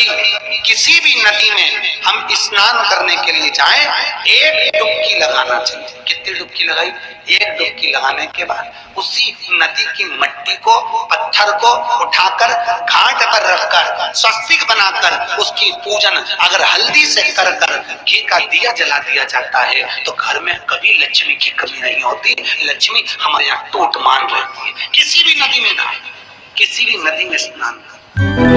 कहीं किसी भी नदी में हम स्नान करने के लिए जाएँ, एक डुबकी लगाना चाहिए। कितनी डुबकी लगाई? एक डुबकी लगाने के बाद उसी नदी की मट्टी को, पत्थर को उठाकर, घाट पर रखकर, स्वस्तिक बनाकर उसकी पूजन अगर हल्दी से कर कर घी का दिया जला दिया जाता है तो घर में कभी लक्ष्मी की कमी नहीं होती। लक्ष्मी हमारे यहाँ टूट मान रहती है। किसी भी नदी में ना किसी भी नदी में स्नान करें।